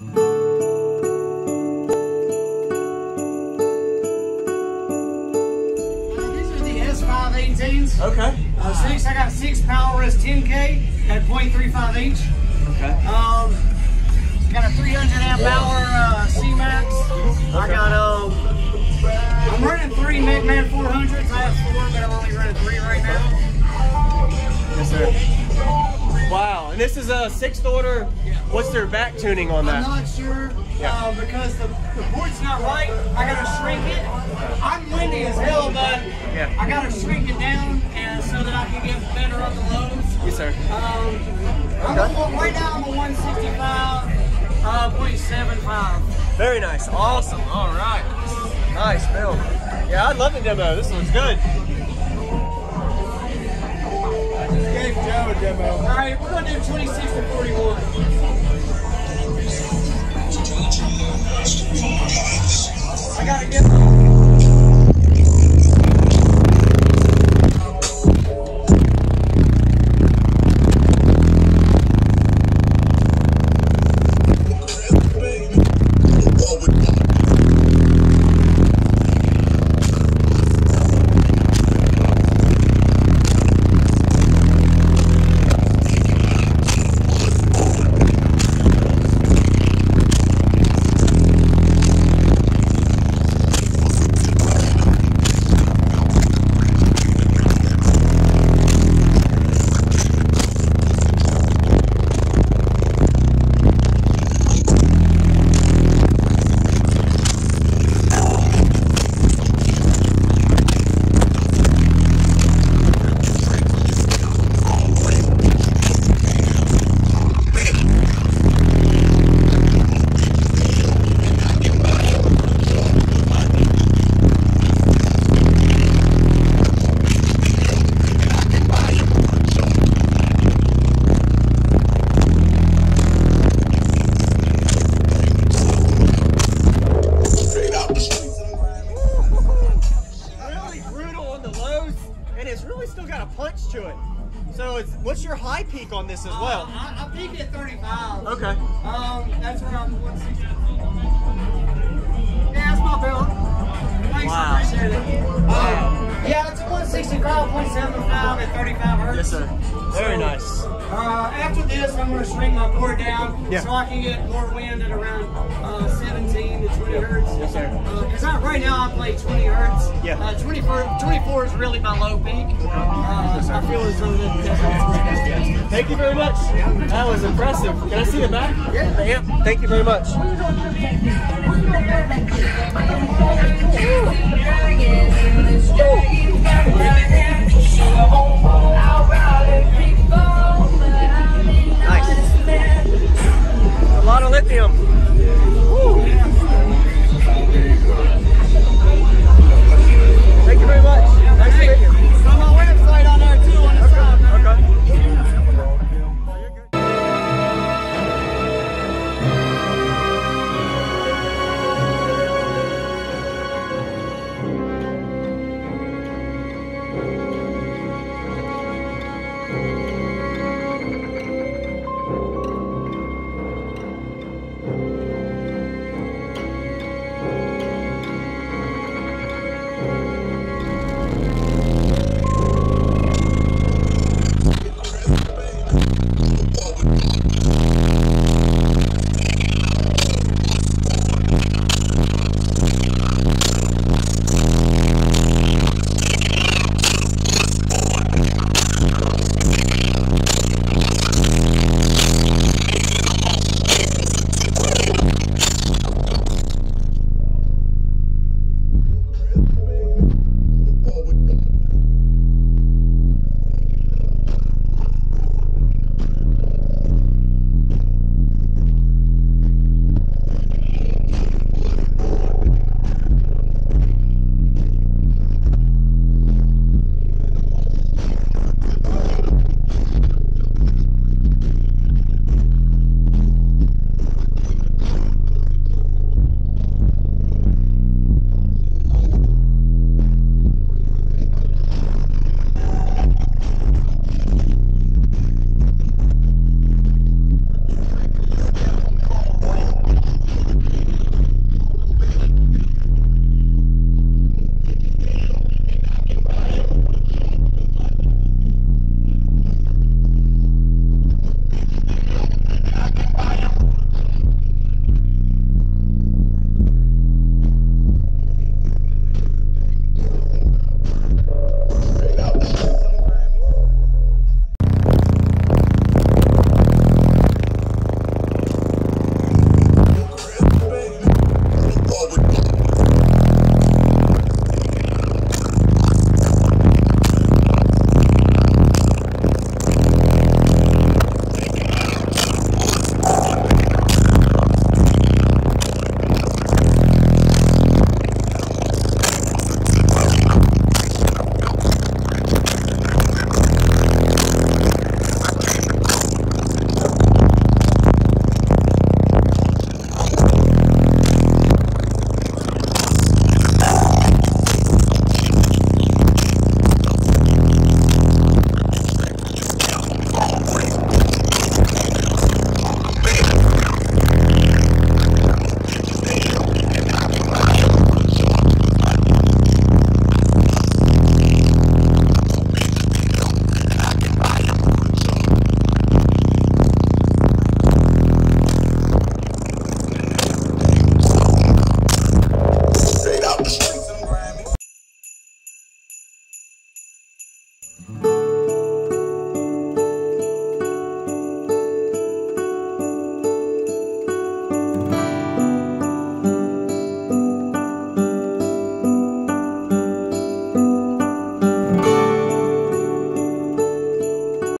These are the S518s. Okay. Uh, six, I got six power wrist 10K at 0.35 each. Okay. Um, got a 300 amp hour uh, C-Max. I got um, I'm running three Mechman 400s. I have four, but I'm only running three And this is a sixth order. What's their back tuning on that? I'm not sure Yeah. uh, because the, the board's not right. I gotta shrink it. I'm windy as hell, but Yeah. I gotta shrink it down and so that I can get better on the lows. Yes, sir. Um, I'm a, right now I'm a 165, uh, 0.75. Very nice. Awesome. All right. Nice build. Yeah, I love the demo. This one's good. A demo. All right, we're gonna do 26 to 41. I gotta get. It's really still got a punch to it. So, it's what's your high peak on this as well? I, I peaked at 35. Okay. Um, that's around 160. Yeah, that's my build. Thanks, Wow. I appreciate it. Um, yeah, it's a 165.75 at 35 hertz. Yes, sir. Very nice. Uh, after this, I'm going to shrink my board down Yeah. so I can get more wind at around uh, 17 to 20 hertz. Yes, sir. Because I right now I play 20 hertz. Yeah. Uh, 24, 24 is really my low peak. Uh, I feel as though that that's that's Thank you very much. That was impressive. Can I see the back? Yeah. Yep. Thank you very much. Ooh.